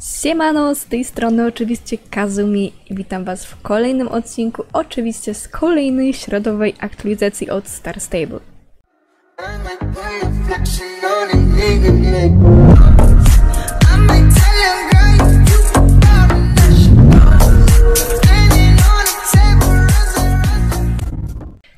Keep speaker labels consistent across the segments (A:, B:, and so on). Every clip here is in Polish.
A: Siemano, z tej strony oczywiście Kazumi i witam was w kolejnym odcinku, oczywiście z kolejnej środowej aktualizacji od Star Stable.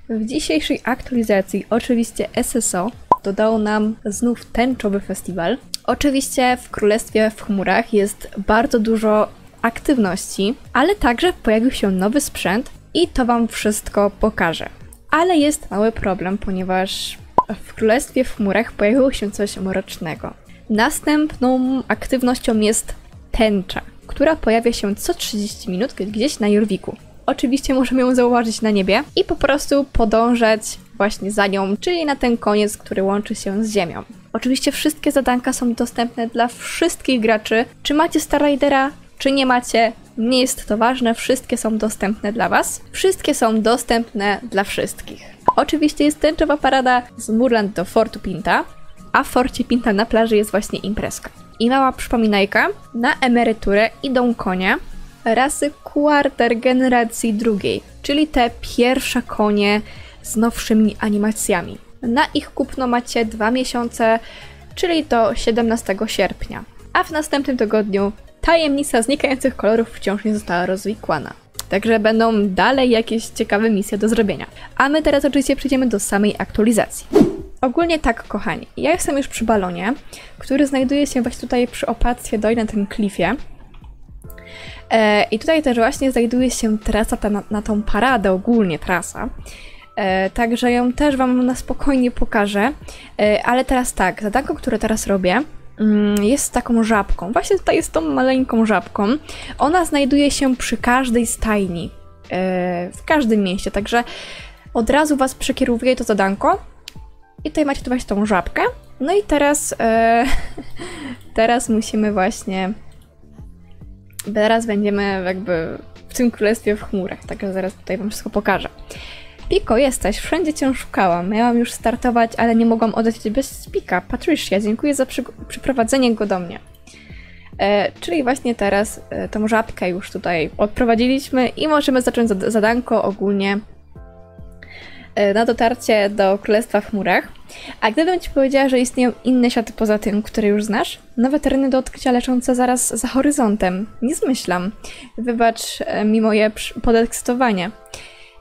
A: W dzisiejszej aktualizacji oczywiście SSO dodało nam znów tęczowy festiwal. Oczywiście w Królestwie w Chmurach jest bardzo dużo aktywności, ale także pojawił się nowy sprzęt i to wam wszystko pokażę. Ale jest mały problem, ponieważ w Królestwie w Chmurach pojawiło się coś mrocznego. Następną aktywnością jest tęcza, która pojawia się co 30 minut gdzieś na Jorwiku. Oczywiście możemy ją zauważyć na niebie i po prostu podążać właśnie za nią, czyli na ten koniec, który łączy się z Ziemią. Oczywiście wszystkie zadanka są dostępne dla wszystkich graczy. Czy macie Star Ridera, czy nie macie, nie jest to ważne, wszystkie są dostępne dla Was. Wszystkie są dostępne dla wszystkich. Oczywiście jest tęczowa parada z Murland do Fortu Pinta, a w Forcie Pinta na plaży jest właśnie imprezka. I mała przypominajka, na emeryturę idą konie rasy Quarter generacji drugiej, czyli te pierwsze konie z nowszymi animacjami. Na ich kupno macie dwa miesiące, czyli do 17 sierpnia. A w następnym tygodniu tajemnica znikających kolorów wciąż nie została rozwikłana. Także będą dalej jakieś ciekawe misje do zrobienia. A my teraz oczywiście przejdziemy do samej aktualizacji. Ogólnie tak, kochani. Ja jestem już przy balonie, który znajduje się właśnie tutaj przy opactwie doj na tym klifie. E, I tutaj też właśnie znajduje się trasa ta, na, na tą paradę, ogólnie trasa. E, także ją też Wam na spokojnie pokażę. E, ale teraz tak, zadanko, które teraz robię, mm, jest taką żabką. Właśnie tutaj jest tą maleńką żabką. Ona znajduje się przy każdej stajni, w każdym mieście, także od razu Was przekierowuję to zadanko. I tutaj macie tu właśnie tą żabkę. No i teraz, teraz musimy właśnie Teraz będziemy jakby w tym królestwie w chmurach, także zaraz tutaj wam wszystko pokażę. Piko, jesteś, wszędzie cię szukałam. Miałam już startować, ale nie mogłam cię bez spika. Patricia, dziękuję za przy, przyprowadzenie go do mnie. E, czyli właśnie teraz e, tą żabkę już tutaj odprowadziliśmy i możemy zacząć zad- zadanko ogólnie na dotarcie do Królestwa w chmurach. A gdybym ci powiedziała, że istnieją inne światy poza tym, które już znasz, nowe tereny do odkrycia leżące zaraz za horyzontem, nie zmyślam. Wybacz e, mi moje podekscytowanie.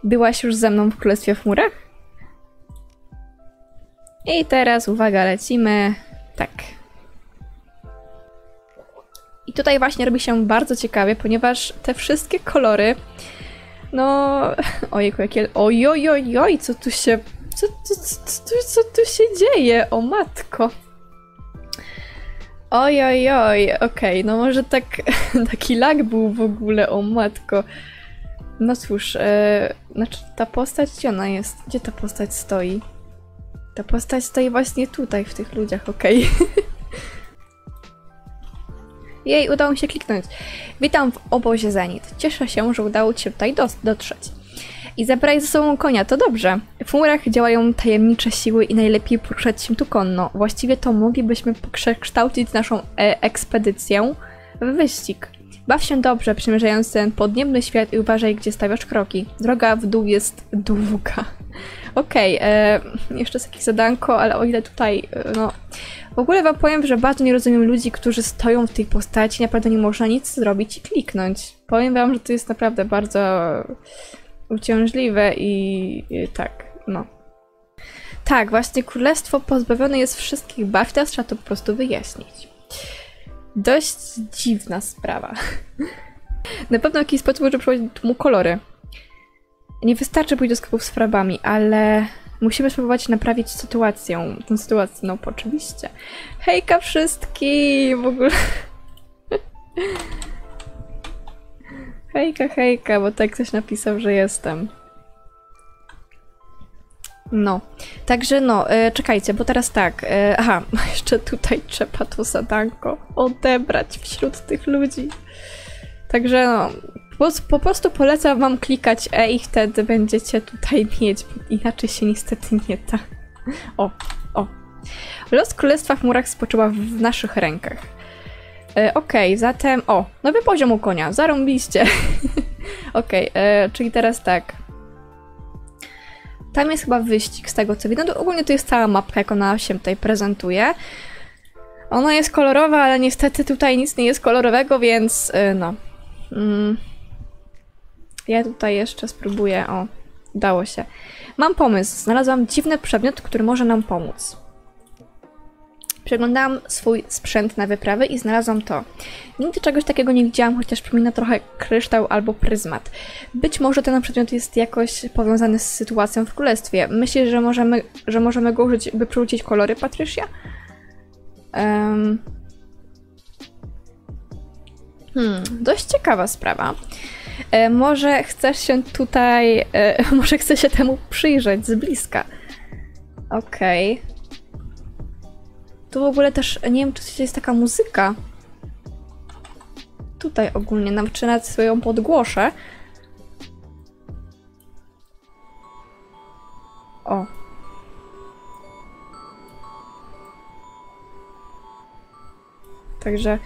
A: Byłaś już ze mną w Królestwie w chmurach? I teraz, uwaga, lecimy. Tak. I tutaj właśnie robi się bardzo ciekawie, ponieważ te wszystkie kolory no, ojejku, jakie... Ojojojoj, co tu się... Co, co, co, co, tu się dzieje? O matko. Ojojoj, okej, no może tak... Taki lag był w ogóle, o matko. No cóż, e, znaczy ta postać, gdzie ona jest? Gdzie ta postać stoi? Ta postać stoi właśnie tutaj, w tych ludziach, okej. Jej, udało mi się kliknąć. Witam w obozie Zenit. Cieszę się, że udało Ci się tutaj dotrzeć. I zabrać ze sobą konia, to dobrze. W chmurach działają tajemnicze siły i najlepiej poruszać się tu konno. Właściwie to moglibyśmy przekształcić naszą e- ekspedycję w wyścig. Baw się dobrze, przemierzając ten podniebny świat i uważaj, gdzie stawiasz kroki. Droga w dół jest długa. Okej, e, jeszcze jest jakieś zadanko, ale o ile tutaj, e, no... W ogóle wam powiem, że bardzo nie rozumiem ludzi, którzy stoją w tej postaci, naprawdę nie można nic zrobić i kliknąć. Powiem wam, że to jest naprawdę bardzo uciążliwe i, i tak, no. Tak, właśnie królestwo pozbawione jest wszystkich barw, teraz trzeba to po prostu wyjaśnić. Dość dziwna sprawa. Na pewno jakiś sposób może przełożyć mu kolory. Nie wystarczy pójść do sklepów z frabami, ale musimy spróbować naprawić sytuację. Tę sytuację, no oczywiście. Hejka wszystkim! W ogóle... Hejka, hejka, bo tak ktoś napisał, że jestem. No, także no, e, czekajcie, bo teraz tak, e, aha, jeszcze tutaj trzeba to zadanko odebrać wśród tych ludzi. Także no, po, prostu polecam wam klikać E i wtedy będziecie tutaj mieć, inaczej się niestety nie da. O, o. Los Królestwa w Murach spoczywa w naszych rękach. E, Okej, zatem. O, nowy poziom u konia, zarąbiście. Okej, e, czyli teraz tak. Tam jest chyba wyścig z tego co widzę. No, ogólnie to jest cała mapka, jak ona się tutaj prezentuje. Ona jest kolorowa, ale niestety tutaj nic nie jest kolorowego, więc e, no. Mm. Ja tutaj jeszcze spróbuję. O, udało się. Mam pomysł. Znalazłam dziwny przedmiot, który może nam pomóc. Przeglądałam swój sprzęt na wyprawy i znalazłam to. Nigdy czegoś takiego nie widziałam, chociaż przypomina trochę kryształ albo pryzmat. Być może ten przedmiot jest jakoś powiązany z sytuacją w królestwie. Myślisz, że możemy, że możemy go użyć, by przerzucić kolory, Patrycja? Em. Hmm, dość ciekawa sprawa. E, może chcesz się tutaj, e, może chcesz się temu przyjrzeć z bliska. Okej. Tu w ogóle też, nie wiem, czy jest taka muzyka. Tutaj ogólnie, nam czy nawet swoją podgłoszę. O. Także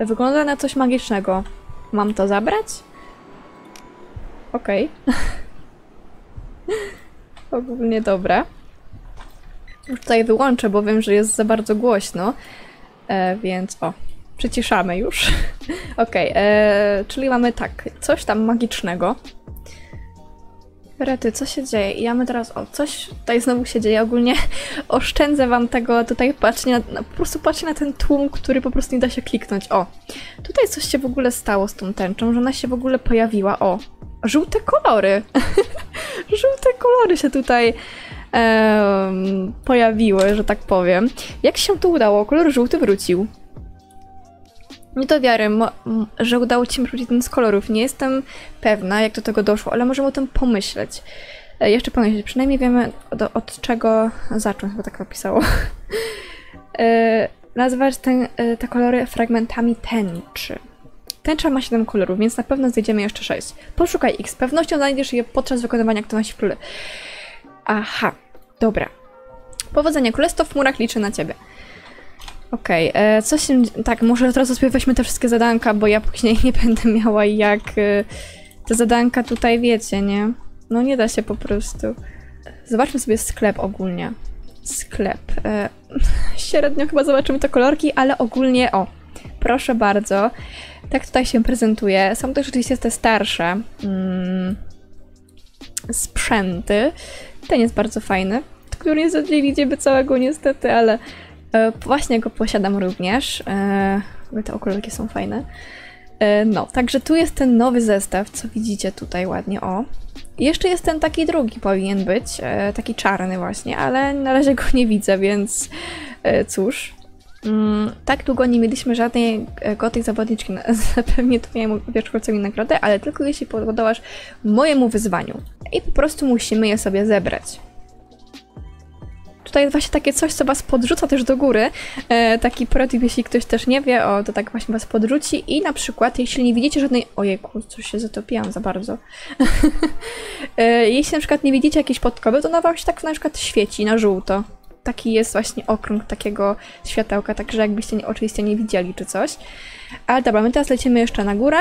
A: wygląda na coś magicznego. Mam to zabrać? Okej. Ogólnie dobra. Tutaj wyłączę, bo wiem, że jest za bardzo głośno. E, więc o, przyciszamy już. Okej, e, czyli mamy tak, coś tam magicznego. Rety, co się dzieje? Ja my teraz, o, coś tutaj znowu się dzieje. Ogólnie oszczędzę wam tego, tutaj patrzcie na, na, po prostu patrzcie na ten tłum, który po prostu nie da się kliknąć. O, tutaj coś się w ogóle stało z tą tęczą, że ona się w ogóle pojawiła. O, żółte kolory. żółte kolory się tutaj em, pojawiły, że tak powiem. Jak się to udało? Kolor żółty wrócił. Nie do wiary, że udało ci wrócić ten z kolorów. Nie jestem pewna, jak do tego doszło, ale możemy o tym pomyśleć. E, Jeszcze pomyśleć, przynajmniej wiemy od, czego zacząć, bo tak napisało. e, nazwać ten, e, te kolory fragmentami tęczy. Tęcza ma 7 kolorów, więc na pewno znajdziemy jeszcze 6. Poszukaj ich, z pewnością znajdziesz je podczas wykonywania aktywności w króle. Aha, dobra. Powodzenia, królestwo w chmurach liczy na ciebie. Okej, e, co się... Tak, może od razu sobie te wszystkie zadanka, bo ja później nie będę miała jak e, te zadanka tutaj, wiecie, nie? No nie da się po prostu. Zobaczmy sobie sklep ogólnie. Sklep. E, średnio chyba zobaczymy te kolorki, ale ogólnie, o, proszę bardzo. Tak tutaj się prezentuje. Są też oczywiście te starsze mm, sprzęty. Ten jest bardzo fajny, który nie widzimy całego niestety, ale właśnie go posiadam również. E, te okularki są fajne. E, no, także tu jest ten nowy zestaw, co widzicie tutaj ładnie, o. Jeszcze jest ten taki drugi powinien być, e, taki czarny właśnie, ale na razie go nie widzę, więc e, cóż. Mm, tak długo nie mieliśmy żadnej e, gotej zawodniczki, na- zapewnię twojemu wierzchowcowi nagrodę, ale tylko jeśli podołasz mojemu wyzwaniu. I po prostu musimy je sobie zebrać. Tutaj jest właśnie takie coś, co was podrzuca też do góry. E, taki protip, jeśli ktoś też nie wie, o, to tak właśnie was podrzuci i na przykład, jeśli nie widzicie żadnej... Ojejku, coś się zatopiłam za bardzo. e, jeśli na przykład nie widzicie jakiejś podkowy, to ona wam się tak na przykład świeci na żółto. Taki jest właśnie okrąg takiego światełka, także jakbyście nie, oczywiście nie widzieli czy coś. Ale dobra, my teraz lecimy jeszcze na górę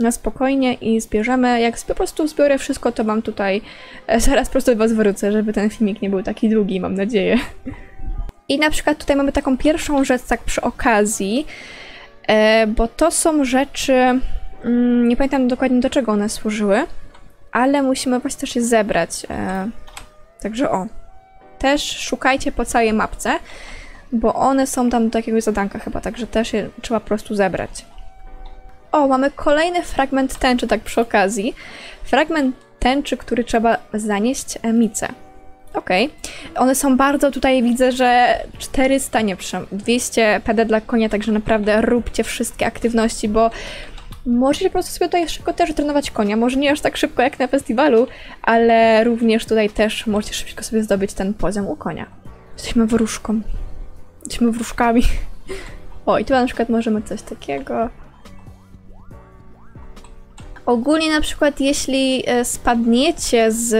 A: na spokojnie i zbierzemy. Jak po prostu zbiorę wszystko, to mam tutaj. e, Zaraz prosto Was wrócę, żeby ten filmik nie był taki długi, mam nadzieję. I na przykład tutaj mamy taką pierwszą rzecz, tak przy okazji, e, bo to są rzeczy. Mm, nie pamiętam dokładnie do czego one służyły, ale musimy właśnie też je zebrać. E, także o. Też szukajcie po całej mapce, bo one są tam do jakiegoś zadanka chyba, także też je trzeba po prostu zebrać. O, mamy kolejny fragment tęczy, tak przy okazji. Fragment tęczy, który trzeba zanieść Mice. Okej. One są bardzo tutaj, widzę, że 400, nie przepraszam, 200 PD dla konia, także naprawdę róbcie wszystkie aktywności, bo możecie po prostu sobie tutaj szybko też trenować konia. Może nie aż tak szybko jak na festiwalu, ale również tutaj też możecie szybko sobie zdobyć ten poziom u konia. Jesteśmy wróżką. Jesteśmy wróżkami. O, i tu na przykład możemy coś takiego. Ogólnie na przykład jeśli e, spadniecie z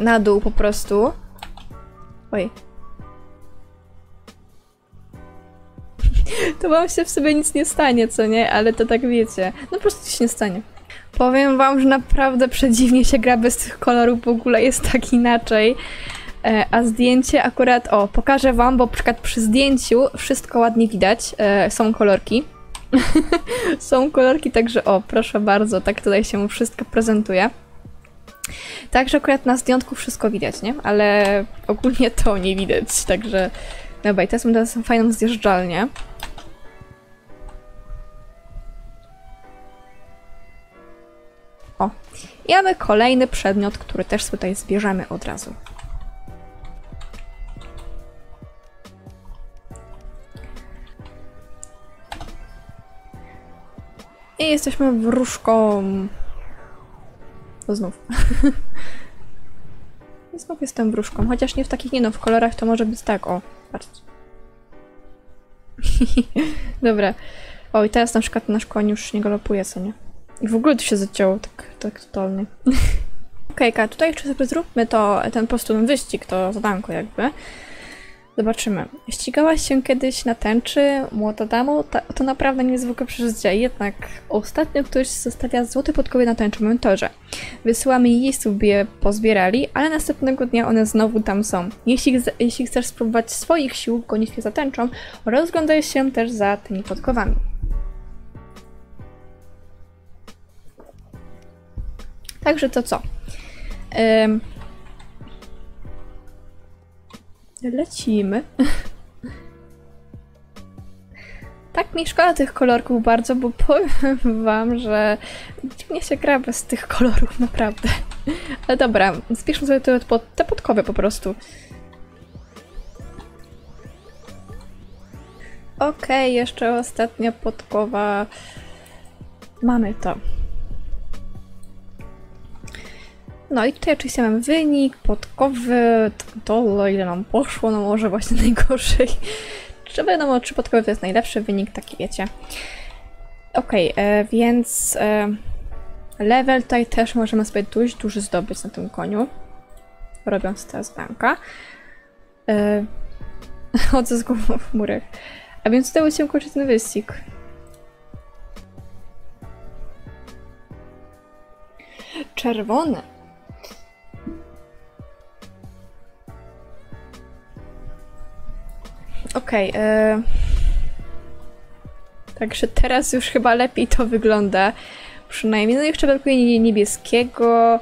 A: na dół po prostu. Oj. to wam się w sobie nic nie stanie, co nie? Ale to tak wiecie. No po prostu się nie stanie. Powiem wam, że naprawdę przedziwnie się gra bez tych kolorów, w ogóle jest tak inaczej. E, A zdjęcie akurat, o, pokażę wam, bo na przykład przy zdjęciu wszystko ładnie widać, e, są kolorki. są kolorki, także o, proszę bardzo, tak tutaj się wszystko prezentuje. Także akurat na zdjątku wszystko widać, nie? Ale ogólnie to nie widać, także... Dobra, i teraz mam teraz fajną zjeżdżalnię. O, i mamy kolejny przedmiot, który też tutaj zbierzemy od razu. I jesteśmy wróżką. To znów. I znów jestem wróżką, chociaż nie w takich, nie no, w kolorach to może być tak, o, patrzcie. Dobra. O, i teraz na przykład nasz koń już nie galopuje, co nie? I w ogóle to się zacięło, tak, tak totalnie. Okejka, tutaj jeszcze sobie zróbmy to, ten po prostu ten wyścig, to zadanko jakby. Zobaczymy. Ścigałaś się kiedyś na tęczy młota damu? Ta, to naprawdę niezwykłe przeżycie. Jednak ostatnio ktoś zostawia złote podkowy na tęczowym torze. Wysyłamy jeźdźców, by je pozbierali, ale następnego dnia one znowu tam są. Jeśli, jeśli chcesz spróbować swoich sił w gonitwie za tęczą, rozglądaj się też za tymi podkowami. Także to co? Ym... Lecimy. Tak mi szkoda tych kolorków bardzo, bo powiem wam, że dziwnie się gra bez tych kolorów, naprawdę. Ale dobra, zbierzmy sobie te, pod, te podkowy po prostu. Okej, jeszcze ostatnia podkowa. Mamy to. No i tutaj oczywiście mamy wynik, podkowy, dole, ile nam poszło, no może właśnie najgorzej. Czy wiadomo, czy podkowy to jest najlepszy wynik, taki wiecie. Okej, e, więc e, level tutaj też możemy sobie dość duży zdobyć na tym koniu. Robiąc teraz banka. E, chodzę z głową w murach. A więc udało się ukończyć ten wyścig. Czerwony. Okej. e, Także teraz już chyba lepiej to wygląda. Przynajmniej. No jeszcze brakuje nie- niebieskiego.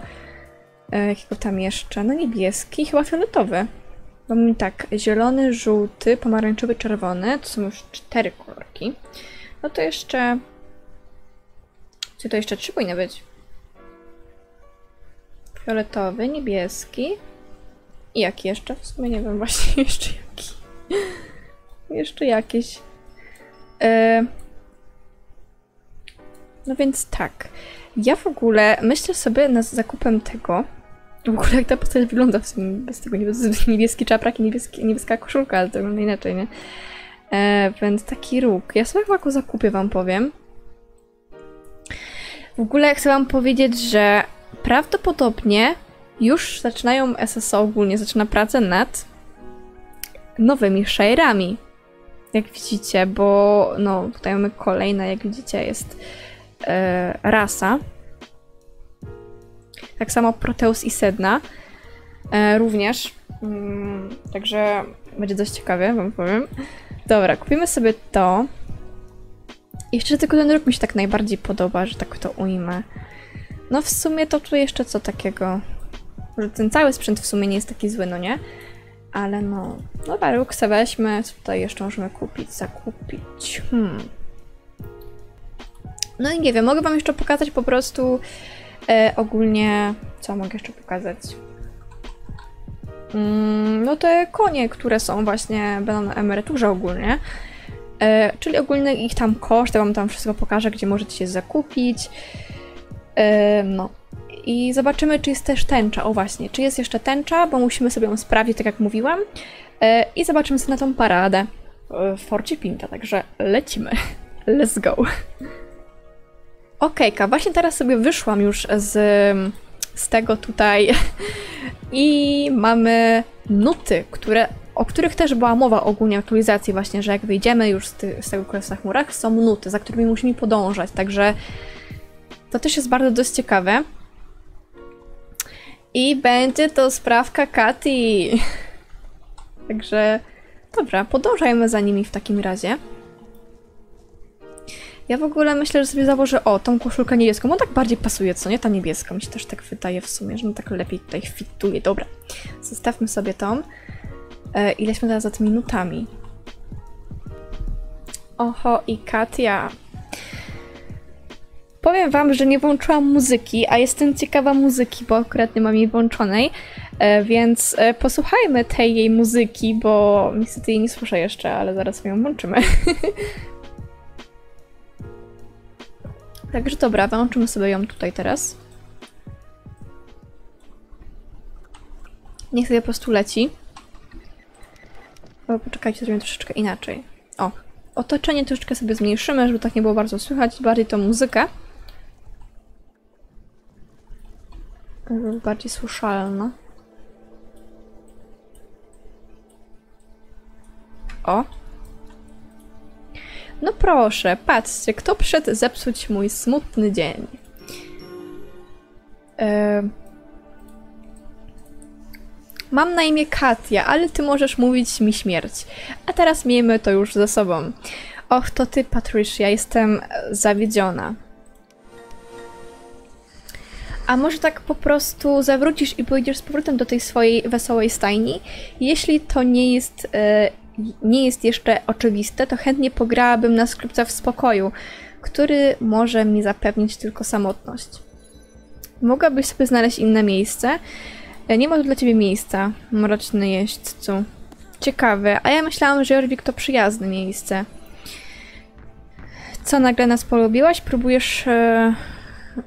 A: E, jakiego tam jeszcze? No niebieski, chyba fioletowy. Mamy tak, zielony, żółty, pomarańczowy, czerwony. To są już cztery kolorki. No to jeszcze... Czy to jeszcze trzy powinny być? Fioletowy, niebieski. I jaki jeszcze? W sumie nie wiem właśnie jeszcze jaki. Jeszcze jakieś. E... No więc tak. Ja w ogóle myślę sobie nad zakupem tego. W ogóle jak ta postać wygląda w sumie bez tego niebie- niebieski czaprak i niebieski, niebieska koszulka, ale to wygląda inaczej, nie? E, więc taki róg. Ja sobie chyba go zakupię, wam powiem. W ogóle chcę wam powiedzieć, że prawdopodobnie już zaczynają SSO ogólnie, zaczyna pracę nad nowymi shaderami. Jak widzicie, bo no tutaj mamy kolejna, jak widzicie, jest e, rasa. Tak samo Proteus i Sedna e, również. Mm, także będzie dość ciekawie, wam powiem. Dobra, kupimy sobie to. I jeszcze tylko ten rok mi się tak najbardziej podoba, że tak to ujmę. No w sumie to tu jeszcze co takiego. Że ten cały sprzęt w sumie nie jest taki zły, no nie? Ale no. Dobra, róg se weźmy. Co tutaj jeszcze możemy kupić? Zakupić. Hmm. No i nie wiem, mogę wam jeszcze pokazać po prostu e, ogólnie. Co mogę jeszcze pokazać? Mm, no te konie, które są właśnie, będą na emeryturze ogólnie. E, czyli ogólny ich tam koszt, ja wam tam wszystko pokażę, gdzie możecie się zakupić. E, no. I zobaczymy, czy jest też tęcza. O właśnie, czy jest jeszcze tęcza, bo musimy sobie ją sprawdzić, tak jak mówiłam. E, I zobaczymy sobie na tą paradę e, w Forcie Pinta, także lecimy. Let's go. Okejka, właśnie teraz sobie wyszłam już z, z tego tutaj i mamy nuty, które o których też była mowa ogólnie w aktualizacji właśnie, że jak wyjdziemy już z, ty, z tego Królestwa Chmurach, są nuty, za którymi musimy podążać, także to też jest bardzo dość ciekawe. I będzie to sprawka Kati. Także dobra, podążajmy za nimi w takim razie. Ja w ogóle myślę, że sobie założę, o, tą koszulkę niebieską. On tak bardziej pasuje, co nie? Ta niebieska. Mi się też tak wydaje w sumie, że no tak lepiej tutaj fituje. Dobra, zostawmy sobie tą. E, i lećmy teraz za tymi nutami. Oho, i Katia. Powiem wam, że nie włączyłam muzyki, a jestem ciekawa muzyki, bo akurat nie mam jej włączonej, e, więc e, posłuchajmy tej jej muzyki, bo niestety jej nie słyszę jeszcze, ale zaraz ją włączymy. Także dobra, włączymy sobie ją tutaj teraz. Niech sobie po prostu leci. O, poczekajcie, zrobimy troszeczkę inaczej. O, otoczenie troszeczkę sobie zmniejszymy, żeby tak nie było bardzo słychać, bardziej tą muzykę. Żeby było bardziej słyszalna. O. No proszę, patrzcie, kto przyszedł zepsuć mój smutny dzień. Eee... Mam na imię Katia, ale ty możesz mówić mi śmierć. A teraz miejmy to już ze sobą. Och, to ty, Patricia, jestem e, zawiedziona. A może tak po prostu zawrócisz i pójdziesz z powrotem do tej swojej wesołej stajni? Jeśli to nie jest, e, nie jest jeszcze oczywiste, to chętnie pograłabym na skrzypcach w spokoju, który może mi zapewnić tylko samotność. Mogłabyś sobie znaleźć inne miejsce? E, Nie ma tu dla ciebie miejsca, mroczny jeźdźcu. Ciekawe, a ja myślałam, że Jorvik to przyjazne miejsce. Co, nagle nas polubiłaś? Próbujesz e,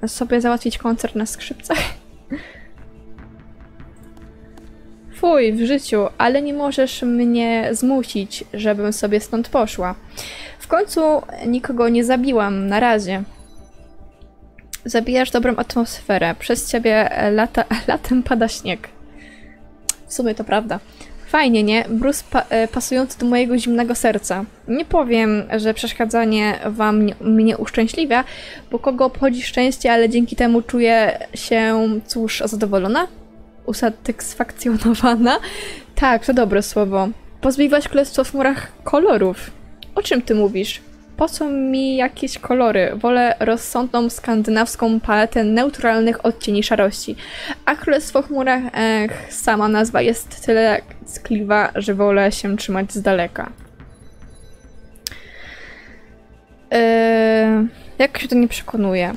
A: sobie załatwić koncert na skrzypcach? Fuj, w życiu, ale nie możesz mnie zmusić, żebym sobie stąd poszła. W końcu nikogo nie zabiłam, na razie. Zabijasz dobrą atmosferę. Przez ciebie lata, latem pada śnieg. W sumie to prawda. Fajnie, nie? Brus pa e, pasujący do mojego zimnego serca. Nie powiem, że przeszkadzanie wam nie, mnie uszczęśliwia, bo kogo obchodzi szczęście, ale dzięki temu czuję się, cóż, zadowolona? Usatysfakcjonowana? Tak, to dobre słowo. Pozbywaś królestwo w murach kolorów. O czym ty mówisz? Po co mi jakieś kolory? Wolę rozsądną skandynawską paletę neutralnych odcieni szarości. A Królestwo chmurach, ech, sama nazwa jest tyle ckliwa, że wolę się trzymać z daleka. Yy, jak się to nie przekonuje?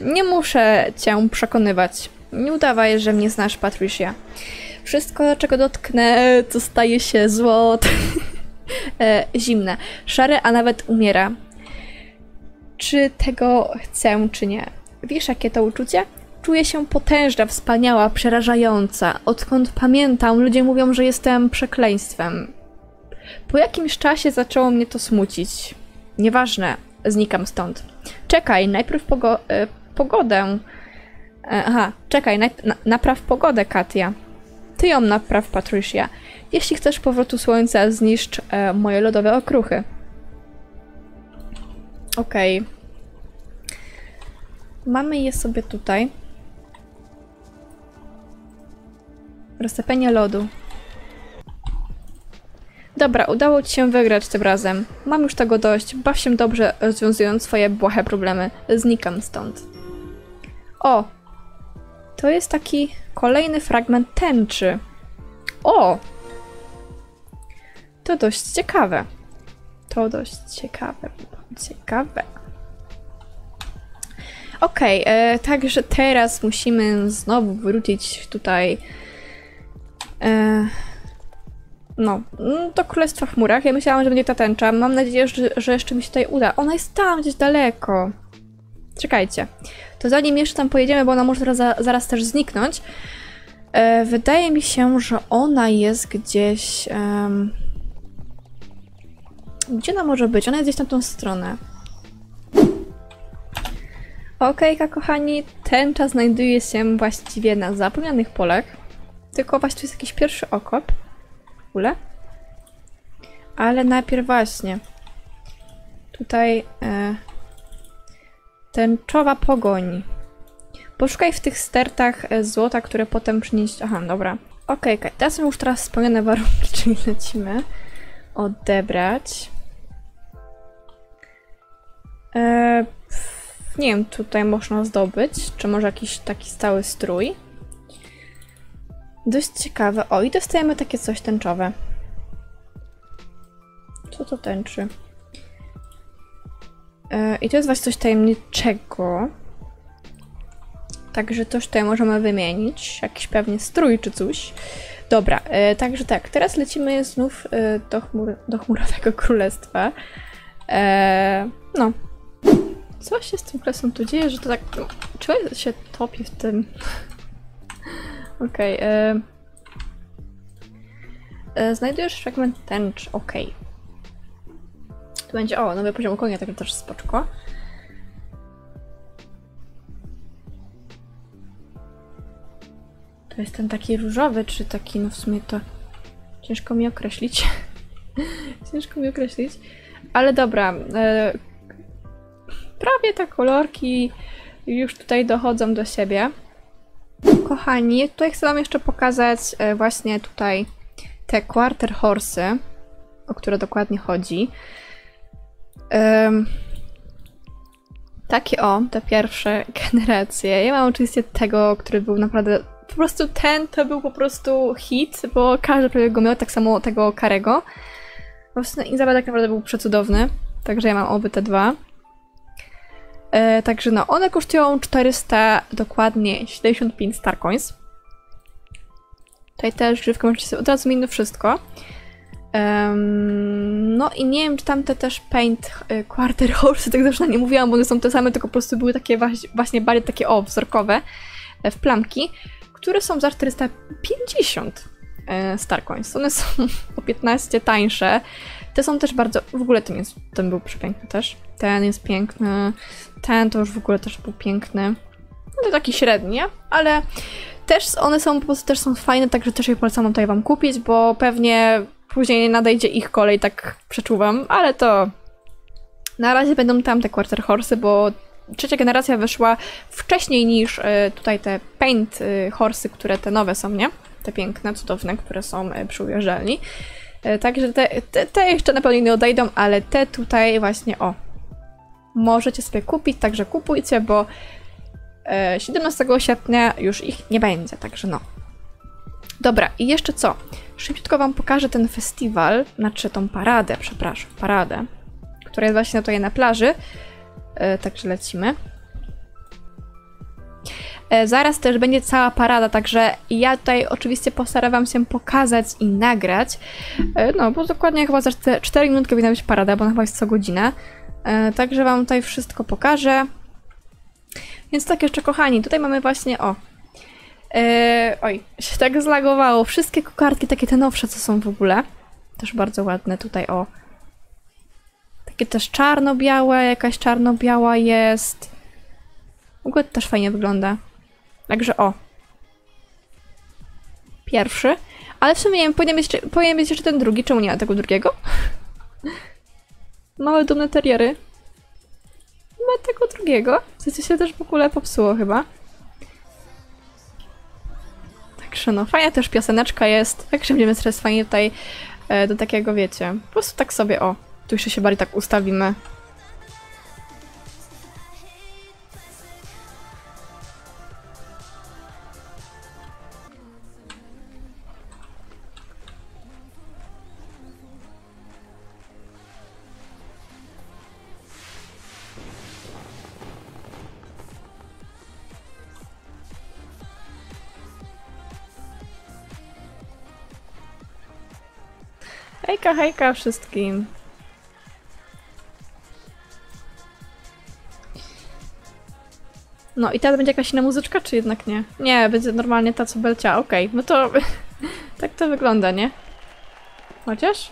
A: Nie muszę cię przekonywać. Nie udawaj, że mnie znasz, Patricia. Wszystko, czego dotknę, to staje się złote. e, zimne, szare, a nawet umiera. Czy tego chcę, czy nie? Wiesz, jakie to uczucie? Czuję się potężna, wspaniała, przerażająca. Odkąd pamiętam, ludzie mówią, że jestem przekleństwem. Po jakimś czasie zaczęło mnie to smucić. Nieważne, znikam stąd. Czekaj, najpierw pogo e, pogodę. E, aha, czekaj, najp- na napraw pogodę, Katia. Ty ją napraw, Patricia. Jeśli chcesz powrotu słońca, zniszcz e, moje lodowe okruchy. Okej. Mamy je sobie tutaj. Roztopienie lodu. Dobra, udało ci się wygrać tym razem. Mam już tego dość. Baw się dobrze, rozwiązując swoje błahe problemy. Znikam stąd. O! To jest taki kolejny fragment tęczy. O! To dość ciekawe. To dość ciekawe. Ciekawe. Okej, e, także teraz musimy znowu wrócić tutaj. E, no, mm, do Królestwa w Chmurach. Ja myślałam, że będzie ta tęcza. Mam nadzieję, że, że jeszcze mi się tutaj uda. Ona jest tam, gdzieś daleko. Czekajcie. To zanim jeszcze tam pojedziemy, bo ona może zaraz, zaraz też zniknąć. E, wydaje mi się, że ona jest gdzieś. em, gdzie ona może być? Ona jest gdzieś na tą stronę. Okejka, kochani, tęcza znajduje się właściwie na zapomnianych polach. Tylko właśnie tu jest jakiś pierwszy okop. ogóle. Ale najpierw właśnie. Tutaj e, tęczowa pogoń. Poszukaj w tych stertach e, złota, które potem przynieść. Aha, dobra. Okej, okay, teraz już teraz spełnione warunki, czyli lecimy odebrać. E, pff, nie wiem, tutaj można zdobyć, czy może jakiś taki stały strój. Dość ciekawe. O, i dostajemy takie coś tęczowe. Co to tęczy? I to jest właśnie coś tajemniczego. Także coś tutaj możemy wymienić. Jakiś pewnie strój czy coś. Dobra, e, także tak, teraz lecimy znów e, do, chmur, do chmurowego królestwa. E, no. Co się z tym królestwem tu dzieje, że to tak... Człowiek się topi w tym... Okej. Okay, e, e, znajdujesz fragment tęcz. Okej. Okay. Tu będzie... O, nowy poziom konia, tak też spoczko. To jest ten taki różowy, czy taki, no w sumie to ciężko mi określić. ciężko mi określić. Ale dobra. E, prawie te kolorki już tutaj dochodzą do siebie. Kochani, tutaj chcę wam jeszcze pokazać e, właśnie tutaj te quarter horsy, o które dokładnie chodzi. Um, takie o, te pierwsze generacje. Ja mam oczywiście tego, który był naprawdę po prostu ten to był po prostu hit, bo każdy prawie go miał, tak samo tego Karego. Po prostu no, Izabel tak naprawdę był przecudowny, także ja mam oby te dwa. E, także no, one kosztują 400, dokładnie 75 Starcoins. Tutaj też grzywkę możecie sobie od razu minąć wszystko. Um, no i nie wiem, czy tamte też Paint y, Quarter Horse, tak zresztą nie mówiłam, bo one są te same, tylko po prostu były takie właśnie bardziej takie o, wzorkowe e, w plamki które są za 450 e, Starcoins. One są o 15 tańsze. Te są też bardzo... W ogóle ten, jest, ten był przepiękny też. Ten jest piękny. Ten to już w ogóle też był piękny. No to taki średni, ale też one są po prostu też są fajne, także też je polecam tutaj wam kupić, bo pewnie później nadejdzie ich kolej, tak przeczuwam, ale to na razie będą tam te quarter horsey, bo trzecia generacja wyszła wcześniej niż e, tutaj te paint e, horsy, które te nowe są, nie? Te piękne, cudowne, które są e, przy ujeżdżalni. Także te, te, te jeszcze na pewno nie odejdą, ale te tutaj właśnie, o, możecie sobie kupić, także kupujcie, bo 17 sierpnia już ich nie będzie, także no. Dobra, i jeszcze co? Szybciutko Wam pokażę ten festiwal, znaczy tą paradę, przepraszam, paradę, która jest właśnie tutaj na plaży. E, także lecimy. E, zaraz też będzie cała parada, także ja tutaj oczywiście postaram wam się pokazać i nagrać. E, no, bo dokładnie chyba za 4 minutki powinna być parada, bo ona chyba jest co godzinę. Także wam tutaj wszystko pokażę. Więc tak jeszcze kochani, tutaj mamy właśnie, o, oj, się tak zlagowało. Wszystkie kokardki, takie te nowsze, co są w ogóle. Też bardzo ładne tutaj, o. Takie też czarno-białe, jakaś czarno-biała jest. W ogóle też fajnie wygląda. Także o. Pierwszy. Ale w sumie nie wiem, powinien być, powinien być jeszcze ten drugi. Czemu nie ma tego drugiego? Małe dumne teriery. Ma tego drugiego. Co się też w ogóle popsuło chyba. No, fajna też pioseneczka jest. Także będziemy teraz fajnie tutaj e, do takiego, wiecie, po prostu tak sobie, o, tu jeszcze się bardziej tak ustawimy. Hejka, hejka wszystkim. No i teraz będzie jakaś inna muzyczka, czy jednak nie? Nie, będzie normalnie ta, co belcia. Okej, okay. no to tak to wygląda, nie? Chociaż?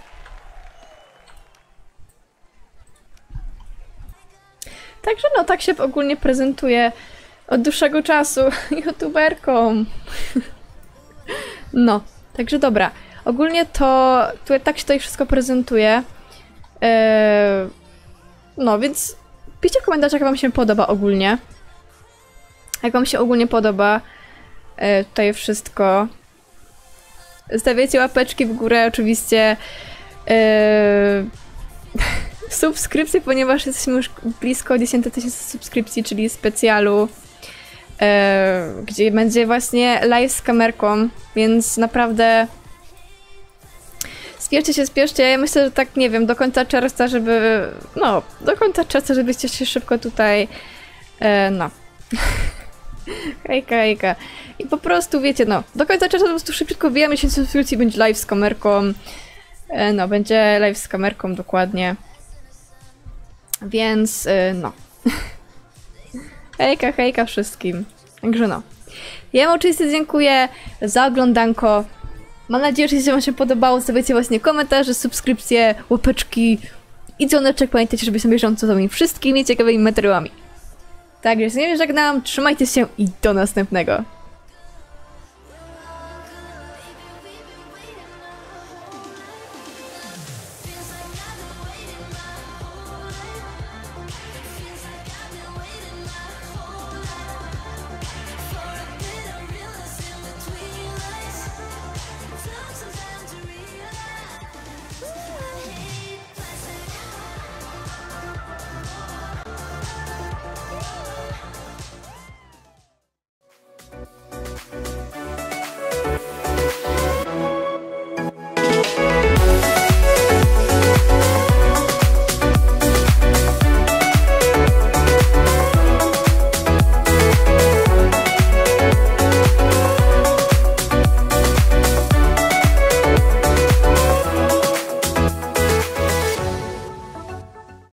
A: Także no, tak się ogólnie prezentuje od dłuższego czasu youtuberką. no, także dobra. Ogólnie to tak się tutaj wszystko prezentuje. Eee, no, więc piszcie w komentarzach, jak wam się podoba ogólnie. Jak wam się ogólnie podoba e, tutaj wszystko. Stawiajcie łapeczki w górę, oczywiście. E, subskrypcje, ponieważ jesteśmy już blisko 10 tysięcy subskrypcji, czyli specjalu, e, gdzie będzie właśnie live z kamerką, więc naprawdę spieszcie się, spieszcie. Ja myślę, że tak, nie wiem, do końca czerwca, żeby, no, do końca czerwca, żebyście się szybko tutaj, e, no. hejka, hejka. I po prostu, wiecie, no, do końca czerwca po prostu szybciutko bijemy się subskrypcji, będzie live z kamerką. E, no, będzie live z kamerką dokładnie. Więc, y, no. hejka, hejka wszystkim. Także no. Ja wam oczywiście dziękuję za oglądanko. Mam nadzieję, że jeśli wam się podobało, stawiajcie właśnie komentarze, subskrypcje, łapeczki i dzwoneczek. Pamiętajcie, żeby sobie bieżąco za moimi wszystkimi ciekawymi materiałami. Także z nim żegnam, trzymajcie się i do następnego.